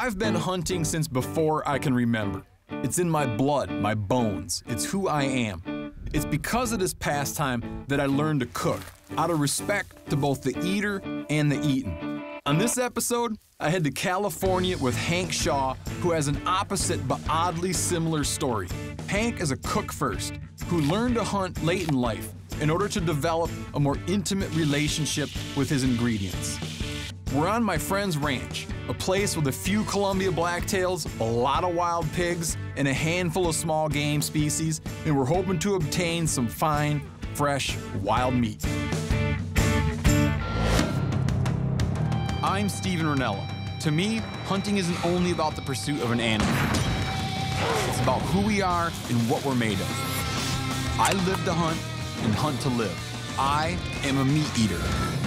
I've been hunting since before I can remember. It's in my blood, my bones. It's who I am. It's because of this pastime that I learned to cook, out of respect to both the eater and the eaten. On this episode, I head to California with Hank Shaw, who has an opposite but oddly similar story. Hank is a cook first, who learned to hunt late in life in order to develop a more intimate relationship with his ingredients. We're on my friend's ranch, a place with a few Columbia blacktails, a lot of wild pigs, and a handful of small game species, and we're hoping to obtain some fine, fresh, wild meat. I'm Steven Rinella. To me, hunting isn't only about the pursuit of an animal. It's about who we are and what we're made of. I live to hunt and hunt to live. I am a meat eater.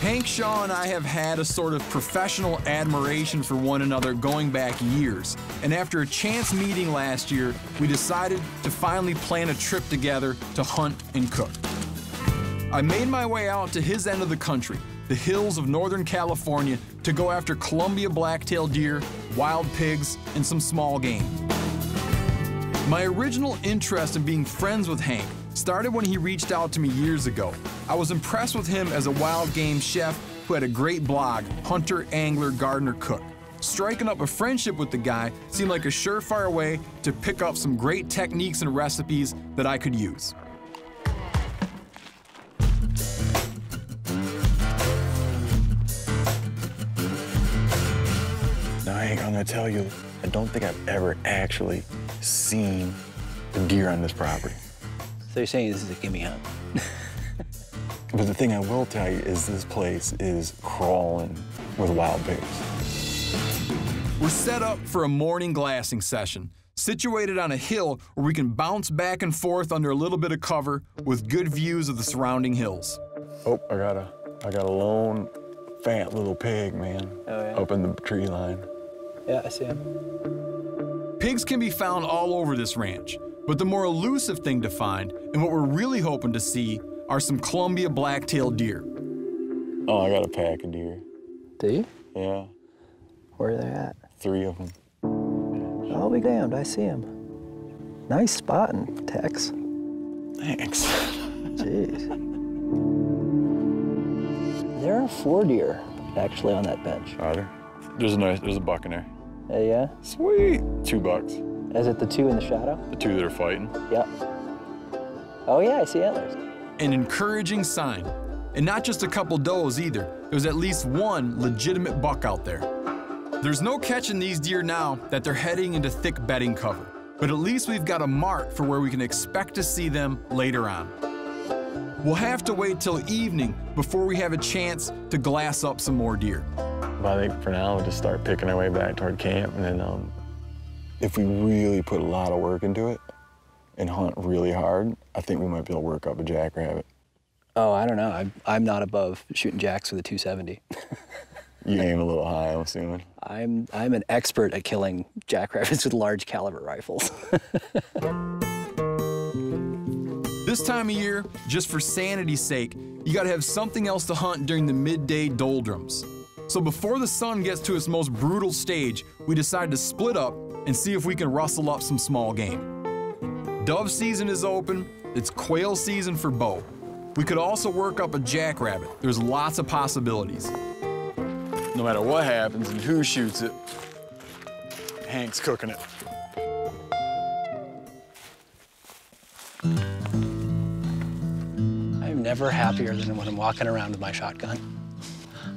Hank Shaw and I have had a sort of professional admiration for one another going back years. And after a chance meeting last year, we decided to finally plan a trip together to hunt and cook. I made my way out to his end of the country, the hills of Northern California, to go after Columbia blacktail deer, wild pigs, and some small game. My original interest in being friends with Hank started when he reached out to me years ago. I was impressed with him as a wild game chef who had a great blog, Hunter, Angler, Gardener, Cook. Striking up a friendship with the guy seemed like a surefire way to pick up some great techniques and recipes that I could use. Now, I ain't gonna tell you, I don't think I've ever actually seen a deer on this property. So you're saying this is a gimme hunt? But the thing I will tell you is this place is crawling with wild pigs. We're set up for a morning glassing session, situated on a hill where we can bounce back and forth under a little bit of cover with good views of the surrounding hills. Oh, I got a, I got a lone, fat little pig, man, Oh, yeah? up in the tree line. Yeah, I see him. Pigs can be found all over this ranch, but the more elusive thing to find, and what we're really hoping to see, are some Columbia black-tailed deer. Oh, I got a pack of deer. Do you? Yeah, Where are they at? three of them. I'll be damned, I see him. Nice spotting, Tex. Thanks. Jeez. There are four deer actually on that bench. Are there? There's a nice, there's a buck in there. Uh, yeah? Sweet. Two bucks. Is it the two in the shadow? The two that are fighting. Yep. Oh yeah, I see antlers. An encouraging sign. And not just a couple does either. There was at least one legitimate buck out there. There's no catching these deer now that they're heading into thick bedding cover, but at least we've got a mark for where we can expect to see them later on. We'll have to wait till evening before we have a chance to glass up some more deer. But I think for now, we'll just start picking our way back toward camp. And then um, if we really put a lot of work into it and hunt really hard, I think we might be able to work up a jackrabbit. Oh, I don't know. I'm, I'm not above shooting jacks with a 270. You aim a little high, I'm assuming. I'm, I'm an expert at killing jackrabbits with large caliber rifles. This time of year, just for sanity's sake, you gotta have something else to hunt during the midday doldrums. So before the sun gets to its most brutal stage, we decide to split up and see if we can rustle up some small game. Dove season is open, it's quail season for bow. We could also work up a jackrabbit. There's lots of possibilities. No matter what happens and who shoots it, Hank's cooking it. I'm never happier than when I'm walking around with my shotgun.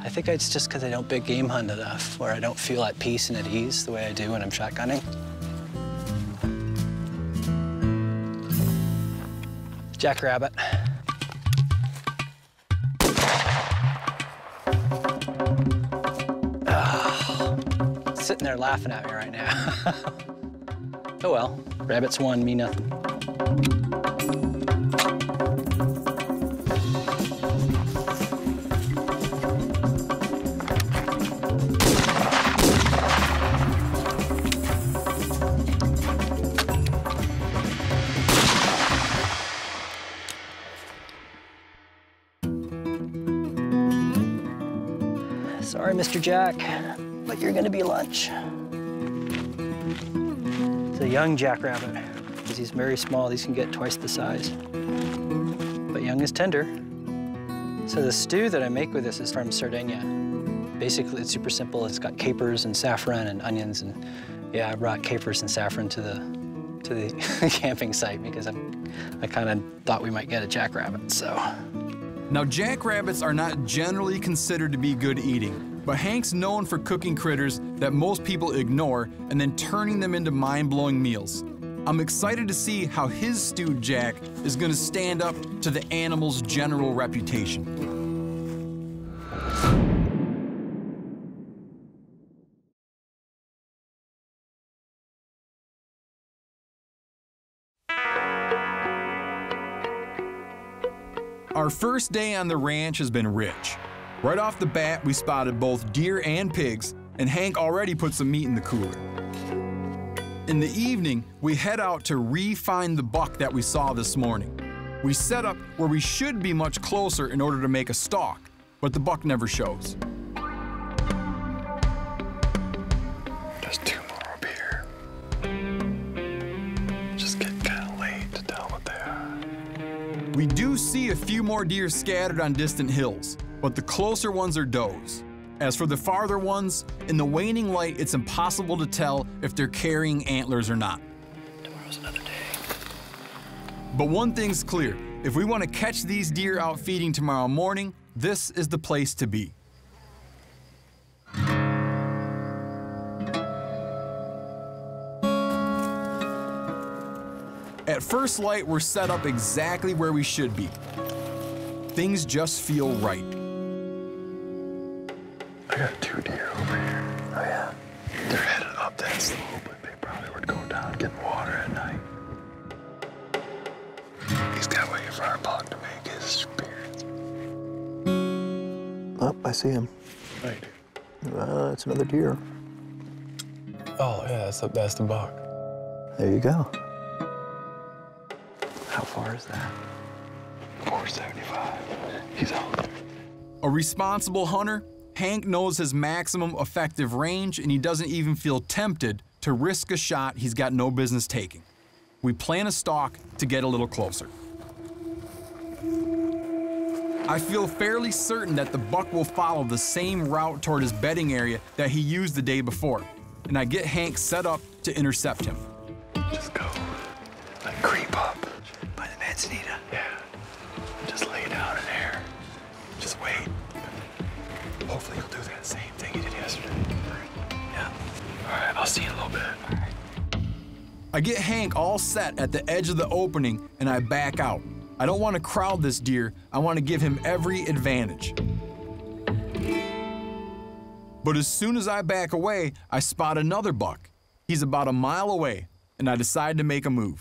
I think it's just because I don't big game hunt enough, where I don't feel at peace and at ease the way I do when I'm shotgunning. Jackrabbit. Ah, sitting there laughing at me right now. oh well, rabbits won, me nothing. Mr. Jack, but you're gonna be lunch. It's a young jackrabbit. Because he's very small, these can get twice the size. But young is tender. So the stew that I make with this is from Sardinia. Basically, it's super simple. It's got capers and saffron and onions, and yeah, I brought capers and saffron to the to the camping site because I, I kind of thought we might get a jackrabbit. So Now, jackrabbits are not generally considered to be good eating, but Hank's known for cooking critters that most people ignore and then turning them into mind blowing meals. I'm excited to see how his stewed jack is going to stand up to the animal's general reputation. Our first day on the ranch has been rich. Right off the bat, we spotted both deer and pigs, and Hank already put some meat in the cooler. In the evening, we head out to re-find the buck that we saw this morning. We set up where we should be much closer in order to make a stalk, but the buck never shows. There's two more up here. Just getting kind of late to tell what they are. We do see a few more deer scattered on distant hills, but the closer ones are does. As for the farther ones, in the waning light, it's impossible to tell if they're carrying antlers or not. tomorrow's another day. But one thing's clear if we want to catch these deer out feeding tomorrow morning, this is the place to be. At first light, we're set up exactly where we should be. Things just feel right. I got two deer over here. Oh, yeah? They're headed up that slope, but they probably would go down getting water at night. He's got waiting for our buck to make his appearance. Oh, I see him. Right. Uh, it's another deer. Oh, yeah, that's the, that's the buck. There you go. How far is that? 475. He's out there. A responsible hunter, Hank knows his maximum effective range and he doesn't even feel tempted to risk a shot he's got no business taking. We plan a stalk to get a little closer. I feel fairly certain that the buck will follow the same route toward his bedding area that he used the day before, and I get Hank set up to intercept him. Just go. Like creep up. By the manzanita. That same thing you did yesterday. Yeah. All right, I'll see you in a little bit. I get Hank all set at the edge of the opening and I back out. I don't want to crowd this deer, I want to give him every advantage. But as soon as I back away, I spot another buck. He's about a mile away, and I decide to make a move.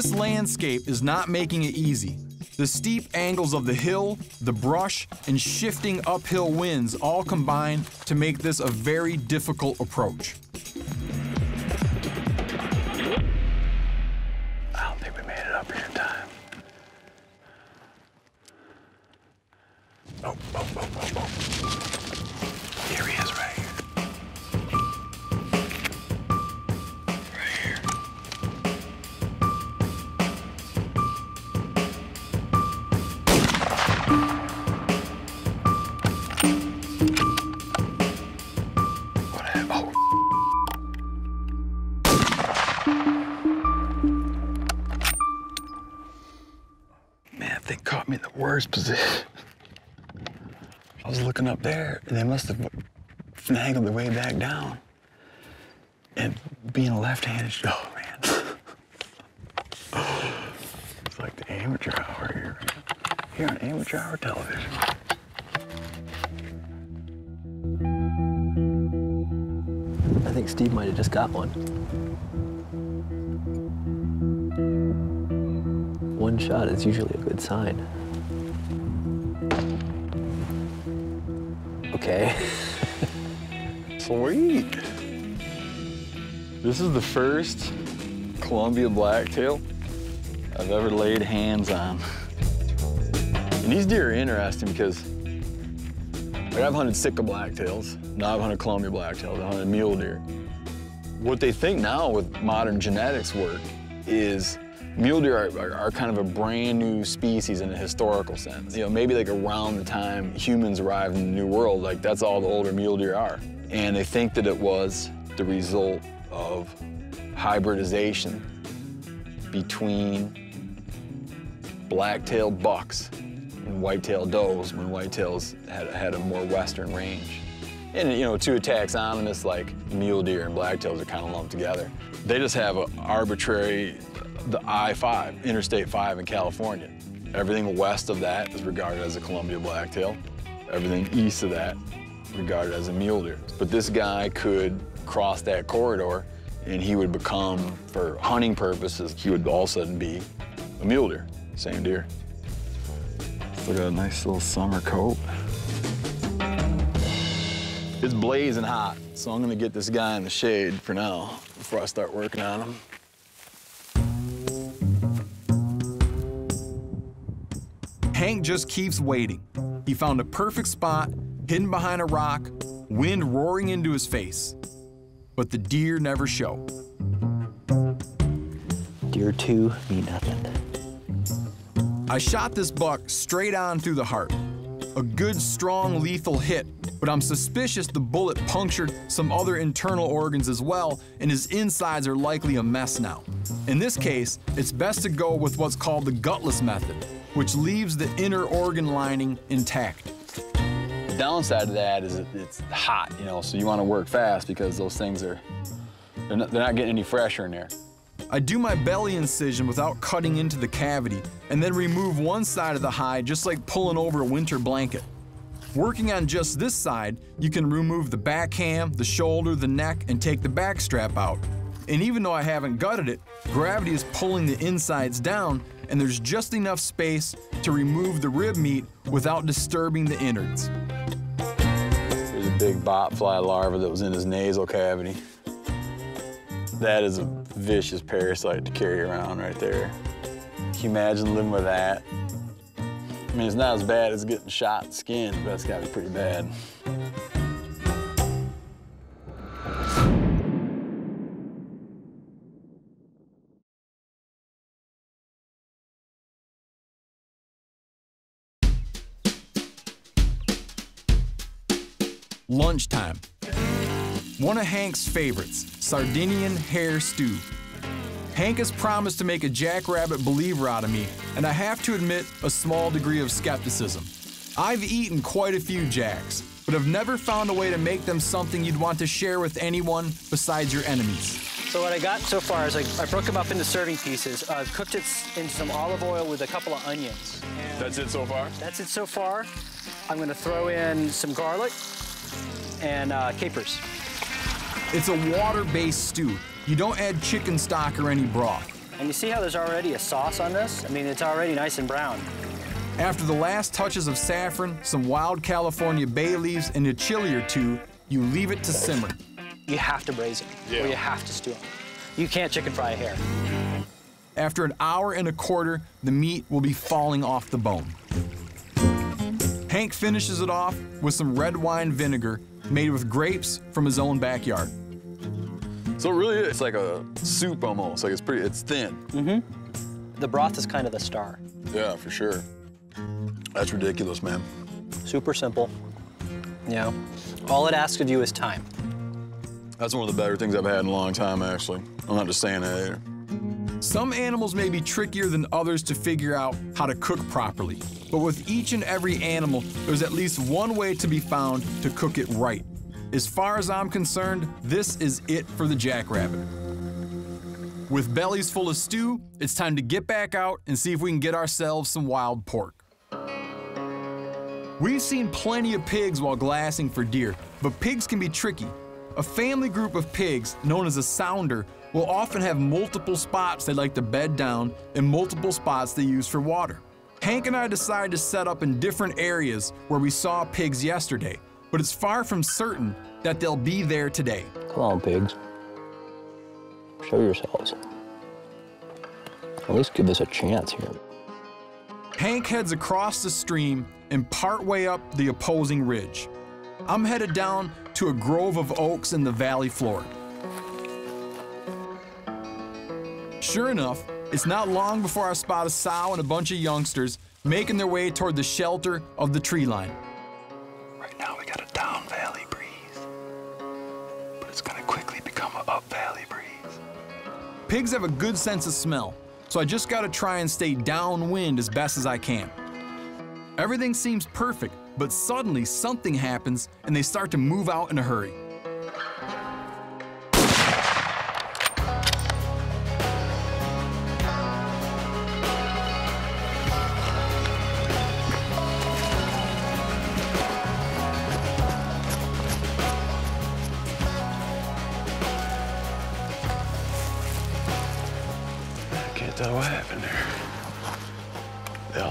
This landscape is not making it easy. The steep angles of the hill, the brush, and shifting uphill winds all combine to make this a very difficult approach. Worst position. I was looking up there, and they must have finagled their way back down. And being a left-handed, oh man, it's like the amateur hour here. Here on amateur hour television. I think Steve might have just got one. One shot is usually a good sign. Okay. Sweet. This is the first Columbia blacktail I've ever laid hands on. And these deer are interesting because like I've hunted Sitka blacktails, now I've hunted Columbia blacktails, I've hunted mule deer. What they think now with modern genetics work is mule deer are, are, are, kind of a brand new species in a historical sense. You know, maybe like around the time humans arrived in the New World, like that's all the older mule deer are. And they think that it was the result of hybridization between black-tailed bucks and white-tailed does when whitetails had, had a more western range. And, you know, two taxonomists like mule deer and blacktails are kind of lumped together. They just have an arbitrary, the I-5, Interstate 5 in California. Everything west of that is regarded as a Columbia blacktail. Everything east of that regarded as a mule deer. But this guy could cross that corridor and he would become, for hunting purposes, he would all of a sudden be a mule deer, same deer. Look at a nice little summer coat. It's blazing hot, so I'm gonna get this guy in the shade for now before I start working on him. Hank just keeps waiting. He found a perfect spot, hidden behind a rock, wind roaring into his face. But the deer never show. Deer two mean nothing. I shot this buck straight on through the heart. A good, strong, lethal hit, but I'm suspicious the bullet punctured some other internal organs as well, and his insides are likely a mess now. In this case, it's best to go with what's called the gutless method, which leaves the inner organ lining intact. The downside of that is it's hot, you know, so you want to work fast because those things are, they're not, they're not getting any fresher in there. I do my belly incision without cutting into the cavity, and then remove one side of the hide just like pulling over a winter blanket. Working on just this side, you can remove the back ham, the shoulder, the neck, and take the back strap out. And even though I haven't gutted it, gravity is pulling the insides down, and there's just enough space to remove the rib meat without disturbing the innards. There's a big botfly larva that was in his nasal cavity. That is a vicious parasite to carry around right there. Can you imagine living with that? I mean, it's not as bad as getting shot in the skin, but it's gotta be pretty bad. Lunchtime. One of Hank's favorites, Sardinian hare stew. Hank has promised to make a jackrabbit believer out of me, and I have to admit a small degree of skepticism. I've eaten quite a few jacks, but have never found a way to make them something you'd want to share with anyone besides your enemies. So what I got so far is I, I broke them up into serving pieces. I've cooked it in some olive oil with a couple of onions. And That's it so far? That's it so far. I'm gonna throw in some garlic and uh, capers. It's a water-based stew. You don't add chicken stock or any broth. And you see how there's already a sauce on this? I mean, it's already nice and brown. After the last touches of saffron, some wild California bay leaves, and a chili or two, you leave it to simmer. You have to braise it, Yeah. or you have to stew them. You can't chicken fry a hare. After an hour and a quarter, the meat will be falling off the bone. Hank finishes it off with some red wine vinegar made with grapes from his own backyard. So really, it's like a soup almost. Like it's pretty, it's thin. Mm-hmm. The broth is kind of the star. Yeah, for sure. That's ridiculous, man. Super simple. Yeah. all it asks of you is time. That's one of the better things I've had in a long time, actually. I'm not just saying that either. Some animals may be trickier than others to figure out how to cook properly, but with each and every animal, there's at least one way to be found to cook it right. As far as I'm concerned, this is it for the jackrabbit. With bellies full of stew, it's time to get back out and see if we can get ourselves some wild pork. We've seen plenty of pigs while glassing for deer, but pigs can be tricky. A family group of pigs, known as a sounder, will often have multiple spots they like to bed down and multiple spots they use for water. Hank and I decided to set up in different areas where we saw pigs yesterday, but it's far from certain that they'll be there today. Come on, pigs. Show yourselves. At least give us a chance here. Hank heads across the stream and partway up the opposing ridge. I'm headed down to a grove of oaks in the valley floor. Sure enough, it's not long before I spot a sow and a bunch of youngsters making their way toward the shelter of the tree line. Right now we got a down valley breeze, but it's gonna quickly become an up valley breeze. Pigs have a good sense of smell, so I just gotta try and stay downwind as best as I can. Everything seems perfect, but suddenly something happens and they start to move out in a hurry.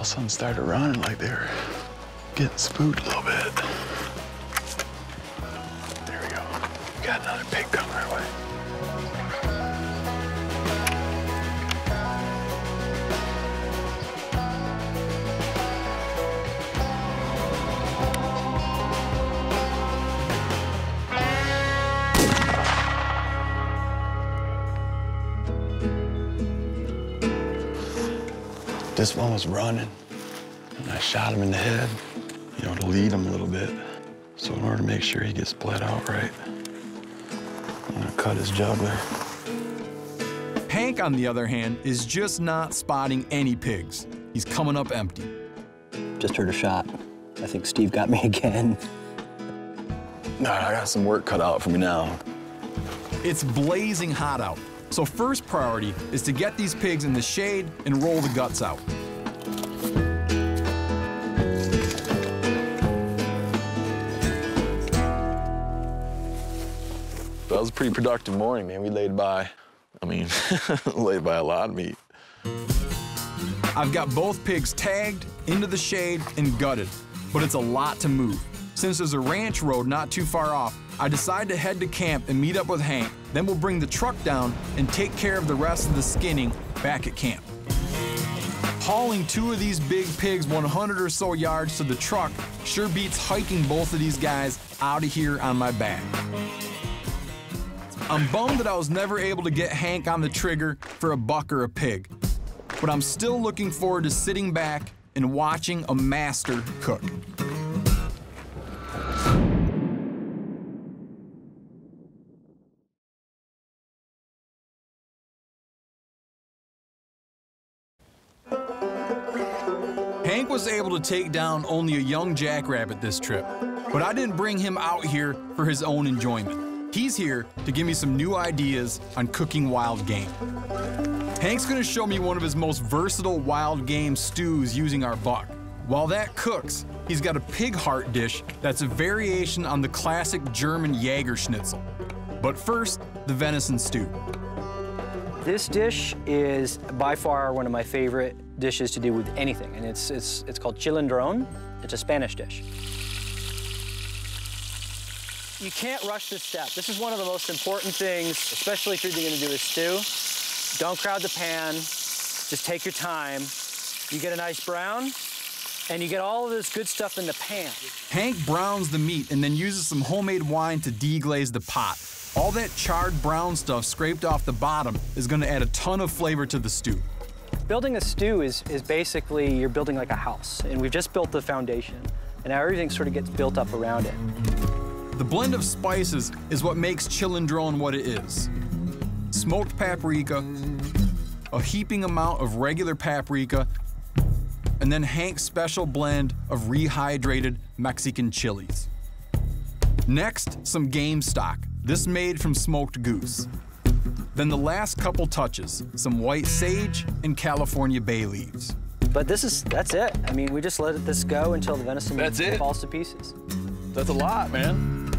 Sudden started running like they were getting spooked a little bit. This one was running, and I shot him in the head, you know, to lead him a little bit. So in order to make sure he gets bled out right, I'm gonna cut his jugular. Hank, on the other hand, is just not spotting any pigs. He's coming up empty. Just heard a shot. I think Steve got me again. All right, I got some work cut out for me now. It's blazing hot out, so first priority is to get these pigs in the shade and roll the guts out. That was a pretty productive morning, man. We laid by, I mean, laid by a lot of meat. I've got both pigs tagged, into the shade, and gutted, but it's a lot to move. Since there's a ranch road not too far off, I decide to head to camp and meet up with Hank. Then we'll bring the truck down and take care of the rest of the skinning back at camp. Hauling two of these big pigs 100 or so yards to the truck sure beats hiking both of these guys out of here on my back. I'm bummed that I was never able to get Hank on the trigger for a buck or a pig, but I'm still looking forward to sitting back and watching a master cook. Was able to take down only a young jackrabbit this trip, but I didn't bring him out here for his own enjoyment. He's here to give me some new ideas on cooking wild game. Hank's gonna show me one of his most versatile wild game stews using our buck. While that cooks, he's got a pig heart dish that's a variation on the classic German Jaeger schnitzel. But first, the venison stew. This dish is by far one of my favorite dishes to do with anything, and it's, it's, it's called chilindron. It's a Spanish dish. You can't rush this step. This is one of the most important things, especially if you're gonna do a stew. Don't crowd the pan, just take your time. You get a nice brown, and you get all of this good stuff in the pan. Hank browns the meat and then uses some homemade wine to deglaze the pot. All that charred brown stuff scraped off the bottom is gonna add a ton of flavor to the stew. Building a stew is, is basically you're building like a house, and we've just built the foundation, and now everything sort of gets built up around it. The blend of spices is what makes chilindron what it is. Smoked paprika, a heaping amount of regular paprika, and then Hank's special blend of rehydrated Mexican chilies. Next, some game stock, this made from smoked goose. Then the last couple touches, some white sage and California bay leaves. But this is, that's it. I mean, we just let this go until the venison That's it? falls to pieces. That's a lot, man.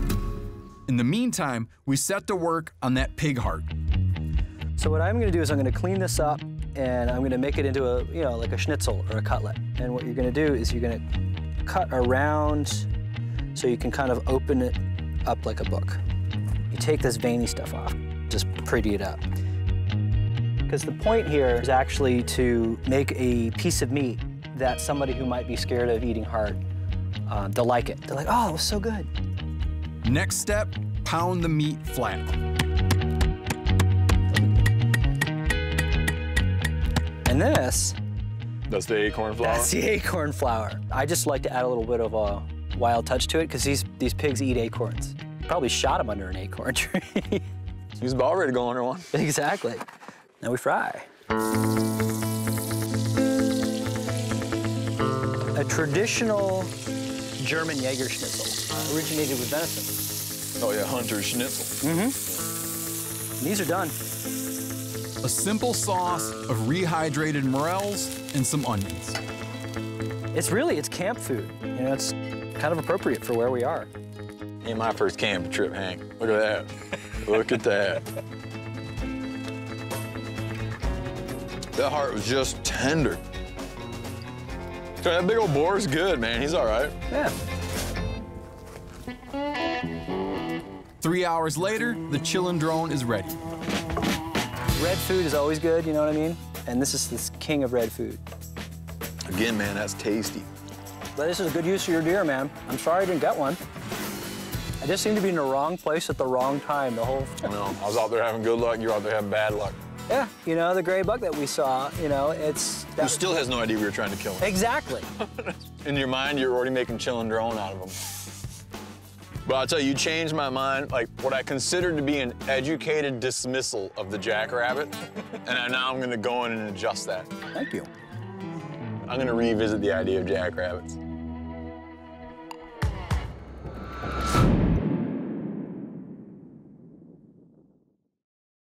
In the meantime, we set to work on that pig heart. So what I'm gonna do is I'm gonna clean this up and I'm gonna make it into a, you know, like a schnitzel or a cutlet. And what you're gonna do is you're gonna cut around so you can kind of open it up like a book. You take this veiny stuff off, just pretty it up. Because the point here is actually to make a piece of meat that somebody who might be scared of eating hard, uh, they'll like it. They're like, oh, it was so good. Next step, pound the meat flat. And this, That's the acorn flour? that's the acorn flour. I just like to add a little bit of a wild touch to it because these, these pigs eat acorns. Probably shot them under an acorn tree. He's about ready to go under one. exactly. Now we fry. A traditional German Jägerschnitzel uh, originated with venison. Oh yeah, hunter schnitzel. Mm-hmm. These are done. A simple sauce of rehydrated morels and some onions. It's really, it's camp food. You know, it's kind of appropriate for where we are. Ain't my first camp trip, Hank. Look at that. Look at that. That heart was just tender. That big old boar is good, man. He's all right. Yeah. Three hours later, the chilindron is ready. Red food is always good, you know what I mean? And this is the king of red food. Again, man, that's tasty. But this is a good use of your deer, man. I'm sorry I didn't get one. I just seemed to be in the wrong place at the wrong time the whole time. I know. I was out there having good luck. You're out there having bad luck. Yeah, you know, the gray buck that we saw, you know, it's... Who still has no idea we were trying to kill him. Exactly. in your mind, you're already making chilindron out of him. But I'll tell you, you changed my mind, like what I considered to be an educated dismissal of the jackrabbit, and I, now I'm gonna go in and adjust that. Thank you. I'm gonna revisit the idea of jackrabbits.